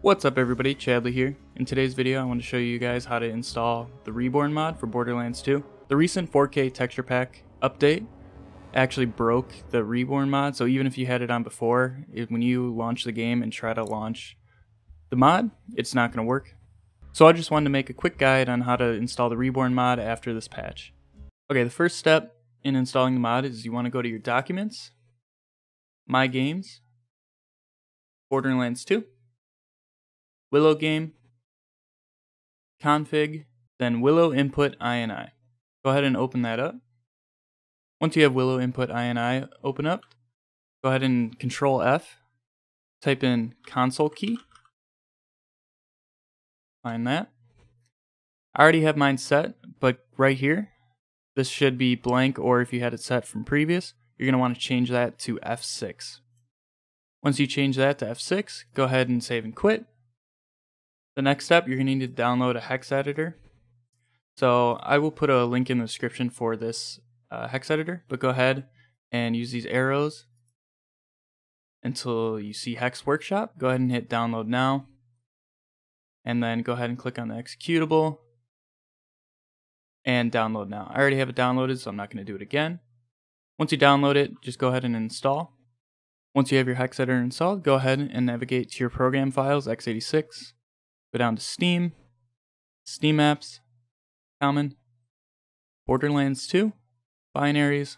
What's up everybody, Chadly here. In today's video I want to show you guys how to install the Reborn mod for Borderlands 2. The recent 4K texture pack update actually broke the Reborn mod, so even if you had it on before, when you launch the game and try to launch the mod, it's not going to work. So I just wanted to make a quick guide on how to install the Reborn mod after this patch. Okay, the first step in installing the mod is you want to go to your documents, My Games, Borderlands 2, Willow Game, Config, then Willow Input INI. Go ahead and open that up. Once you have Willow Input INI open up, go ahead and Control F, type in console key, find that. I already have mine set, but right here, this should be blank, or if you had it set from previous, you're going to want to change that to F6. Once you change that to F6, go ahead and save and quit. The next step, you're going to need to download a hex editor. So I will put a link in the description for this uh, hex editor, but go ahead and use these arrows until you see Hex Workshop. Go ahead and hit download now. And then go ahead and click on the executable and download now. I already have it downloaded, so I'm not going to do it again. Once you download it, just go ahead and install. Once you have your hex editor installed, go ahead and navigate to your program files, x86, go down to Steam, Steam Apps, Common, Borderlands 2, Binaries,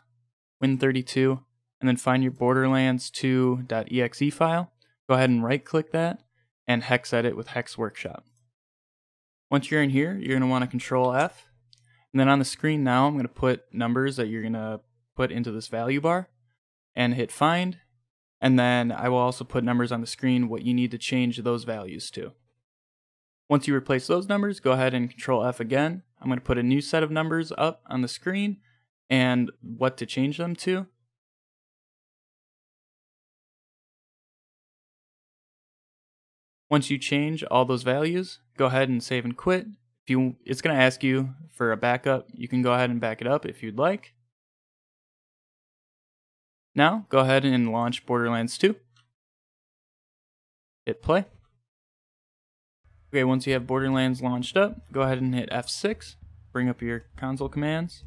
Win32, and then find your Borderlands2.exe file. Go ahead and right click that and hex edit with Hex Workshop. Once you're in here, you're going to want to Control F. And then on the screen now, I'm going to put numbers that you're going to put into this value bar and hit find. And then I will also put numbers on the screen what you need to change those values to. Once you replace those numbers, go ahead and Control F again. I'm going to put a new set of numbers up on the screen and what to change them to. Once you change all those values, go ahead and save and quit. If you it's going to ask you for a backup, you can go ahead and back it up if you'd like. Now, go ahead and launch Borderlands 2. Hit play. Okay, once you have Borderlands launched up, go ahead and hit F6, bring up your console commands,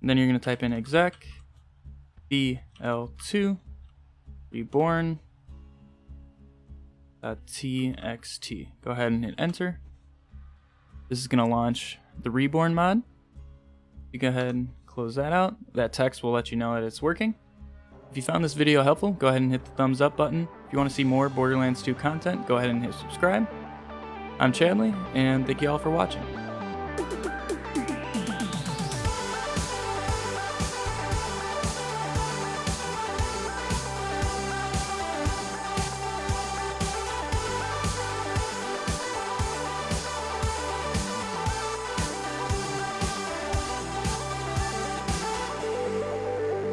and then you're going to type in exec BL2 reborn uh, .txt. Go ahead and hit enter. This is going to launch the reborn mod. You go ahead and close that out. That text will let you know that it's working. If you found this video helpful, go ahead and hit the thumbs up button. If you want to see more Borderlands 2 content, go ahead and hit subscribe. I'm Chadly, and thank you all for watching.